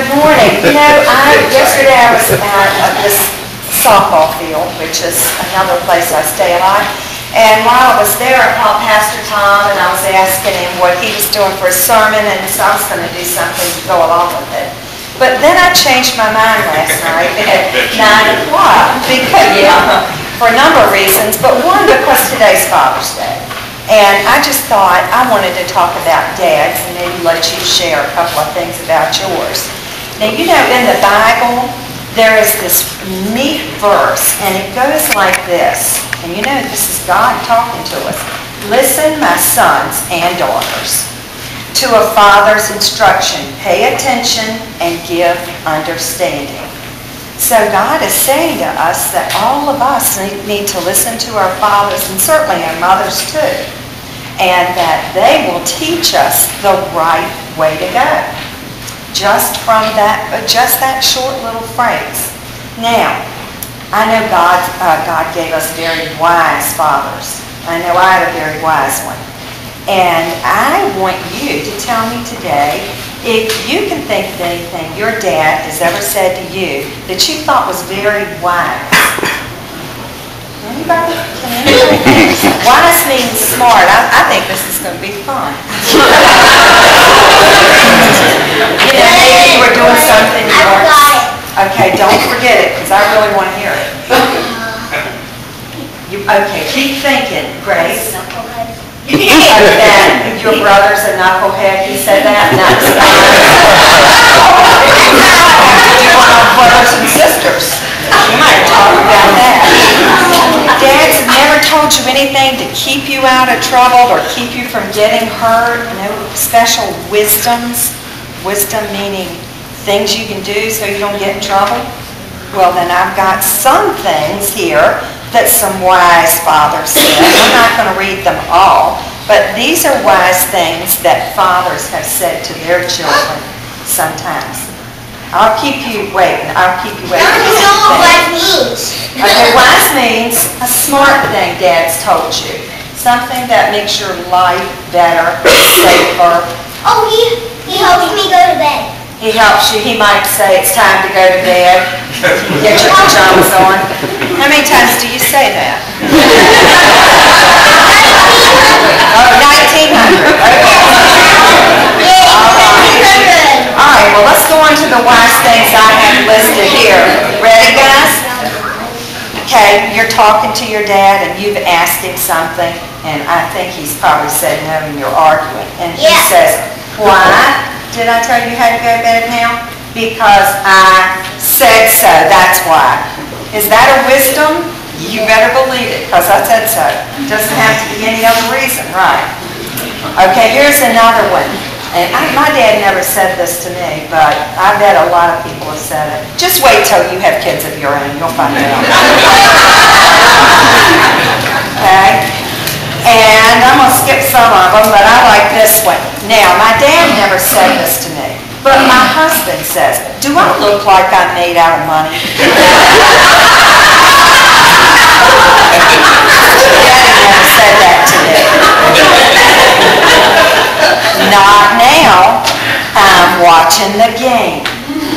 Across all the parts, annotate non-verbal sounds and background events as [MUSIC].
Good morning. You know, [LAUGHS] I, yesterday I was at uh, this softball field, which is another place I stay a lot. And while I was there, I called Pastor Tom and I was asking him what he was doing for his sermon and so I was going to do something to go along with it. But then I changed my mind last [LAUGHS] night at nine o'clock because, yeah, uh, for a number of reasons, but one because today's Father's Day. And I just thought I wanted to talk about dads and maybe let you share a couple of things about yours. Now, you know, in the Bible, there is this neat verse, and it goes like this. And you know, this is God talking to us. Listen, my sons and daughters, to a father's instruction. Pay attention and give understanding. So God is saying to us that all of us need to listen to our fathers and certainly our mothers too and that they will teach us the right way to go. Just from that, just that short little phrase. Now, I know God, uh, God gave us very wise fathers. I know I had a very wise one. And I want you to tell me today if you can think of anything your dad has ever said to you that you thought was very wise. Anybody? Can anybody? [LAUGHS] Wise means smart. I, I think this is going to be fun. [LAUGHS] you know, maybe you were doing something you weren't. Okay, don't forget it because I really want to hear it. You, okay, keep thinking, Grace. You said that your brother's a knucklehead. He said that. And that's you want our brothers and sisters. You might talk about that. Dads never told you anything to keep you out of trouble or keep you getting hurt. No special wisdoms. Wisdom meaning things you can do so you don't get in trouble. Well, then I've got some things here that some wise fathers said. I'm not going to read them all, but these are wise things that fathers have said to their children sometimes. I'll keep you waiting. I'll keep you waiting. I don't know what wise means. Okay, wise means a smart thing Dad's told you. Something that makes your life better, safer. Oh, he, he helps me go to bed. He helps you. He might say it's time to go to bed. Get your pajamas on. How many times do you say that? Oh, 1900. Okay. All right, well, let's go on to the wise things I have listed here. Ready, guys? Okay, you're talking to your dad and you've asked him something, and I think he's probably said no and you're arguing. And he says, why did I tell you how to go to bed now? Because I said so, that's why. Is that a wisdom? You better believe it, because I said so. Doesn't have to be any other reason, right? Okay, here's another one. And I, my dad never said this to me, but I bet a lot of people have said it. Just wait till you have kids of your own, you'll find out. [LAUGHS] Okay? And I'm gonna skip some of them, but I like this one. Now, my dad never said this to me, but my husband says, do I look like I'm made out of money? [LAUGHS] Daddy never said that to me. [LAUGHS] Not now. I'm watching the game.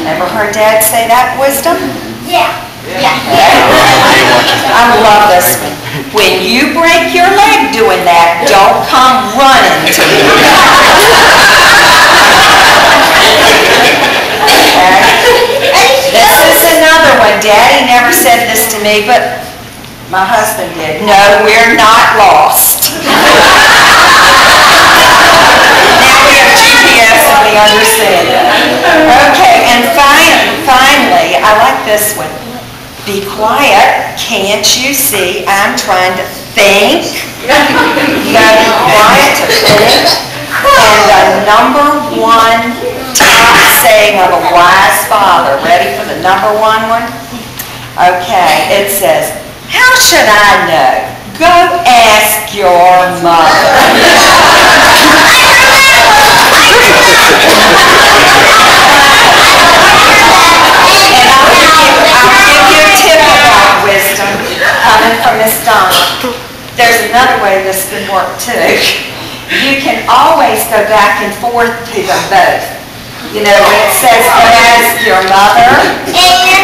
Ever heard Dad say that wisdom? Yeah. Yeah. [LAUGHS] I love this one. When you break your leg doing that, don't come running to me. Okay? This is another one. Daddy never said this to me, but my husband did. No, we're not lost. [LAUGHS] Now we have Understand it. Okay, and fin- finally, I like this one. Be quiet, can't you see I'm trying to think? You gotta be quiet to think. And the number one top saying of a wise father, ready for the number one one? Okay, it says, how should I know? Go ask your mother. [LAUGHS] And I'll give you, I'll give you a tip about wisdom coming from Miss Donna. There's another way this can work too. You can always go back and forth to them both. You know, it says as your mother, And your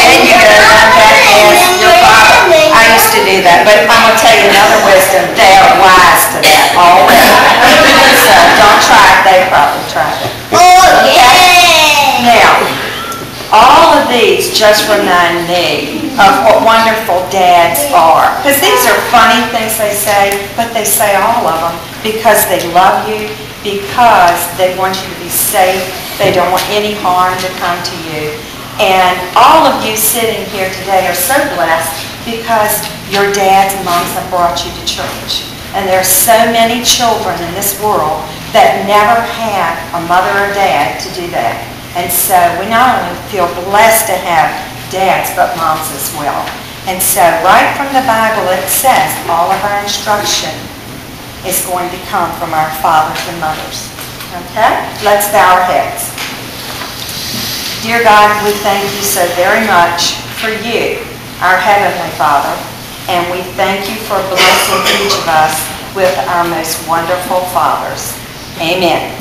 then you go run back as your father. I used to do that, but I'm gonna tell you another wisdom, they are wise to that already. [LAUGHS] So don't try it, they probably tried it. Of these just remind me of what wonderful dads are. Because these are funny things they say, but they say all of them because they love you, because they want you to be safe, they don't want any harm to come to you. And all of you sitting here today are so blessed because your dads and moms have brought you to church. And there are so many children in this world that never had a mother or dad to do that. And so we not only feel blessed to have dads, but moms as well. And so right from the Bible, it says all of our instruction is going to come from our fathers and mothers. Okay? Let's bow our heads. Dear God, we thank you so very much for you, our Heavenly Father, and we thank you for blessing each of us with our most wonderful fathers. Amen.